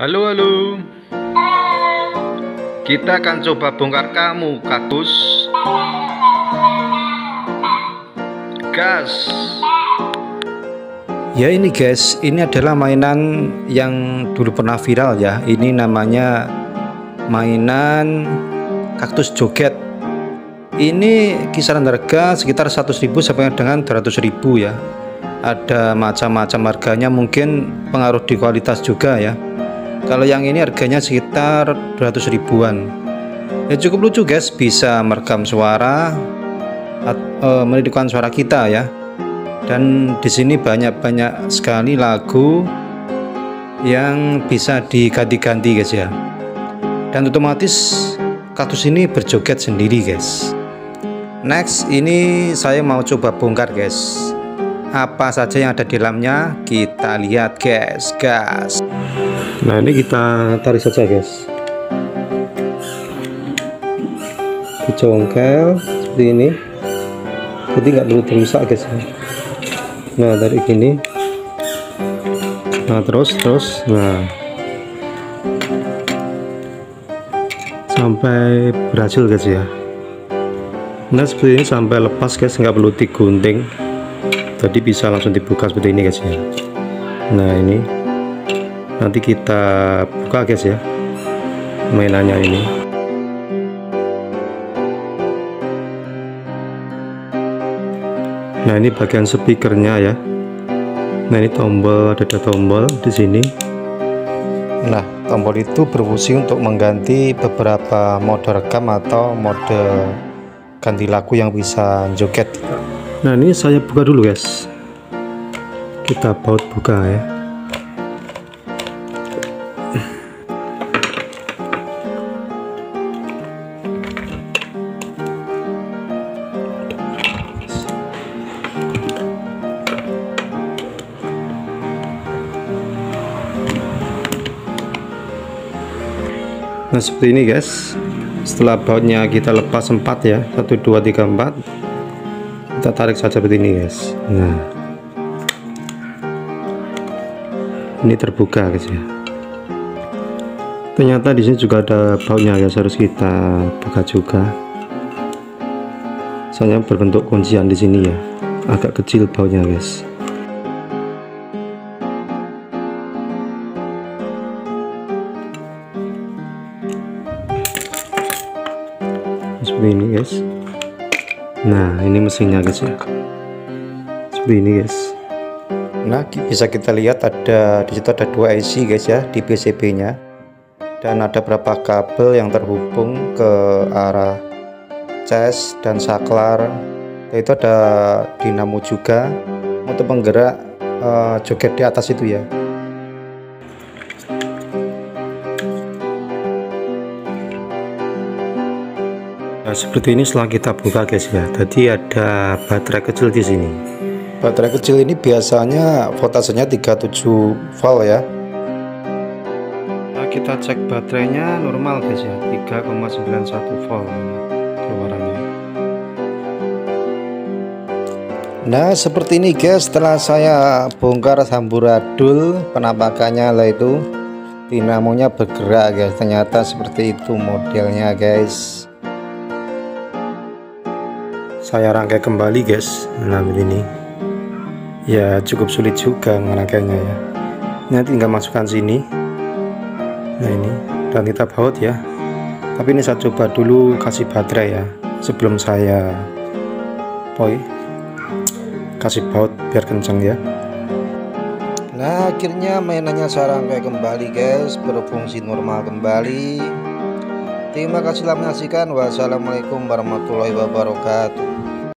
Halo halo Kita akan coba bongkar kamu kaktus Gas Ya ini guys, ini adalah mainan yang dulu pernah viral ya. Ini namanya mainan kaktus joget. Ini kisaran harga sekitar 100.000 sampai dengan 200.000 ya. Ada macam-macam harganya, mungkin pengaruh di kualitas juga ya. Kalau yang ini harganya sekitar 200 ribuan. Ya cukup lucu guys, bisa merekam suara, uh, menidurkan suara kita ya. Dan di sini banyak-banyak sekali lagu yang bisa diganti-ganti guys ya. Dan otomatis kaktus ini berjoget sendiri guys. Next ini saya mau coba bongkar guys apa saja yang ada di dalamnya? Kita lihat guys gas. Nah ini kita tarik saja guys. Dicongkel seperti ini. Jadi nggak perlu dirusak guys ya. Nah dari gini. Nah terus terus. Nah. Sampai berhasil guys ya. Nah seperti ini sampai lepas guys. Nggak perlu digunting tadi bisa langsung dibuka seperti ini guys ya. Nah ini. Nanti kita buka guys ya mainannya ini. Nah ini bagian speakernya ya. Nah ini tombol ada tombol di sini. Nah tombol itu berfungsi untuk mengganti beberapa mode rekam atau mode ganti lagu yang bisa joget nah ini saya buka dulu guys. Kita baut buka ya. Nah seperti ini guys. Setelah bautnya kita lepas 4 ya. 1 2 3 4 kita tarik saja seperti ini guys. Nah. Ini terbuka guys ya. Ternyata di sini juga ada bautnya guys. Harus kita buka juga. Saya berbentuk kuncian di sini ya. Agak kecil bautnya guys. Seperti ini guys nah ini mesinnya guys ya. Seperti ini guys. Nah bisa kita lihat ada di situ ada dua IC guys ya di PCB nya dan ada beberapa kabel yang terhubung ke arah cas dan saklar. Itu ada dinamo juga untuk penggerak uh, joget di atas itu ya Nah, seperti ini setelah kita buka guys ya. Tadi ada baterai kecil di sini. Baterai kecil ini biasanya voltasenya 37 volt ya. Nah, kita cek baterainya normal guys ya, 3,91 volt keluarannya. Nah, seperti ini guys, setelah saya bongkar samburadul penampakannya lah itu dinamonya bergerak guys. Ternyata seperti itu modelnya guys saya rangkai kembali guys nah begini ya cukup sulit juga ngerangkainya ya. Nanti tinggal masukkan sini. Nah ini. Dan kita baut ya. Tapi ini saya coba dulu kasih baterai ya sebelum saya poi kasih baut biar kenceng ya. Nah akhirnya mainannya saya rangkai kembali guys. Berfungsi normal kembali. Terima kasih telah menyaksikan. Wassalamualaikum warahmatullahi wabarakatuh.